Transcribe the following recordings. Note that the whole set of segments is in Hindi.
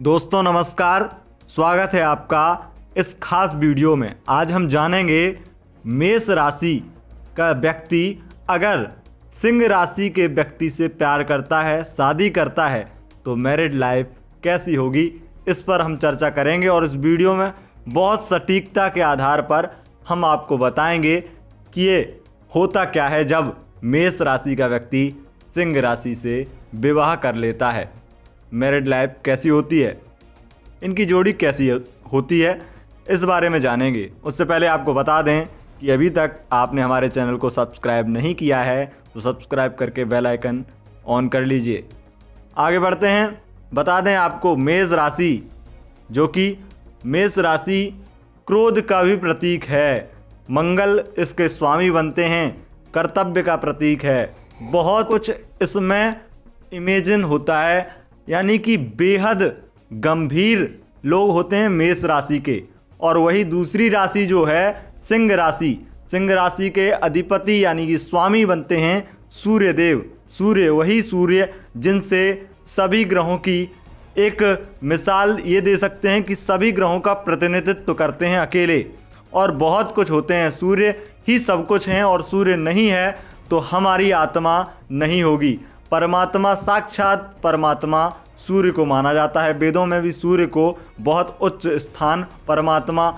दोस्तों, नमस्कार। स्वागत है आपका इस खास वीडियो में। आज हम जानेंगे मेष राशि का व्यक्ति अगर सिंह राशि के व्यक्ति से प्यार करता है, शादी करता है तो मैरिड लाइफ कैसी होगी, इस पर हम चर्चा करेंगे और इस वीडियो में बहुत सटीकता के आधार पर हम आपको बताएँगे कि ये होता क्या है जब मेष राशि का व्यक्ति सिंह राशि से विवाह कर लेता है। मैरिड लाइफ कैसी होती है? इनकी जोड़ी कैसी होती है? इस बारे में जानेंगे। उससे पहले आपको बता दें कि अभी तक आपने हमारे चैनल को सब्सक्राइब नहीं किया है तो सब्सक्राइब करके बेल आइकन ऑन कर लीजिए। आगे बढ़ते हैं। बता दें आपको मेष राशि, जो कि मेष राशि क्रोध का भी प्रतीक है। मंगल इसके स्वामी बनते हैं, कर्तव्य का प्रतीक है। बहुत कुछ इसमें इमेजिन होता है। यानी कि बेहद गंभीर लोग होते हैं मेष राशि के। और वही दूसरी राशि जो है, सिंह राशि। सिंह राशि के अधिपति यानी कि स्वामी बनते हैं सूर्य देव सूर्य वही सूर्य जिनसे सभी ग्रहों की एक मिसाल ये दे सकते हैं कि सभी ग्रहों का प्रतिनिधित्व करते हैं अकेले। और बहुत कुछ होते हैं, सूर्य ही सब कुछ हैं और सूर्य नहीं है तो हमारी आत्मा नहीं होगी। परमात्मा साक्षात परमात्मा सूर्य को माना जाता है। वेदों में भी सूर्य को बहुत उच्च स्थान परमात्मा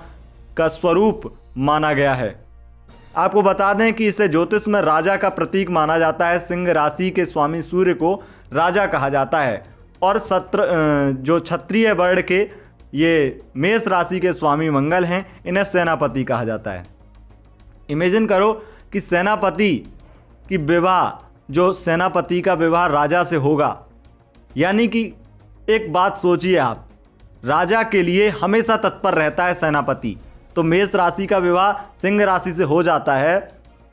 का स्वरूप माना गया है। आपको बता दें कि इसे ज्योतिष में राजा का प्रतीक माना जाता है। सिंह राशि के स्वामी सूर्य को राजा कहा जाता है। और सत्र जो क्षत्रिय वर्ण के ये मेष राशि के स्वामी मंगल हैं, इन्हें सेनापति कहा जाता है। इमेजिन करो कि सेनापति की विवाह, जो सेनापति का विवाह राजा से होगा यानी कि एक बात सोचिए आप। राजा के लिए हमेशा तत्पर रहता है सेनापति। तो मेष राशि का विवाह सिंह राशि से हो जाता है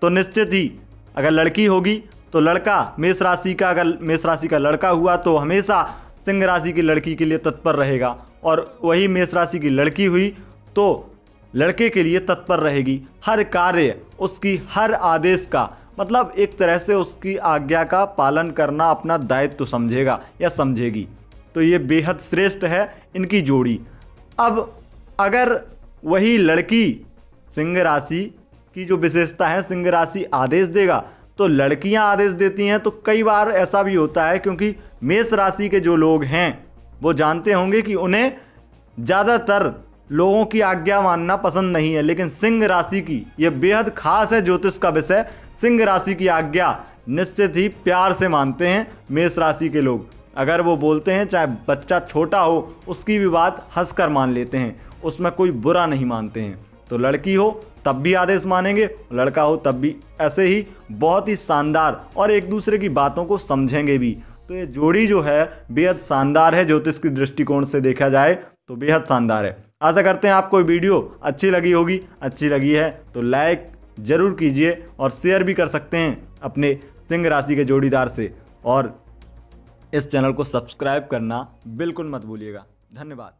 तो निश्चित ही अगर लड़की होगी तो लड़का, मेष राशि का अगर मेष राशि का लड़का हुआ तो हमेशा सिंह राशि की लड़की के लिए तत्पर रहेगा। और वही मेष राशि की लड़की हुई तो लड़के के लिए तत्पर रहेगी। हर कार्य, उसकी हर आदेश का मतलब एक तरह से उसकी आज्ञा का पालन करना अपना दायित्व समझेगा या समझेगी। तो ये बेहद श्रेष्ठ है इनकी जोड़ी। अब अगर वही लड़की सिंह राशि की जो विशेषता है, सिंह राशि आदेश देगा तो लड़कियाँ आदेश देती हैं तो कई बार ऐसा भी होता है क्योंकि मेष राशि के जो लोग हैं, वो जानते होंगे कि उन्हें ज़्यादातर लोगों की आज्ञा मानना पसंद नहीं है, लेकिन सिंह राशि की यह बेहद खास है ज्योतिष का विषय, सिंह राशि की आज्ञा निश्चित ही प्यार से मानते हैं मेष राशि के लोग। अगर वो बोलते हैं, चाहे बच्चा छोटा हो, उसकी भी बात हंसकर मान लेते हैं, उसमें कोई बुरा नहीं मानते हैं। तो लड़की हो, तब भी आदेश मानेंगे, लड़का हो, तब भी ऐसे ही बहुत ही शानदार और एक दूसरे की बातों को समझेंगे भी। तो ये जोड़ी जो है, बेहद शानदार है ज्योतिष की दृष्टिकोण से देखा जाए तो बेहद शानदार है। आशा करते हैं आपको वीडियो अच्छी लगी होगी। अच्छी लगी है तो लाइक ज़रूर कीजिए और शेयर भी कर सकते हैं अपने सिंह राशि के जोड़ीदार से। और इस चैनल को सब्सक्राइब करना बिल्कुल मत भूलिएगा। धन्यवाद।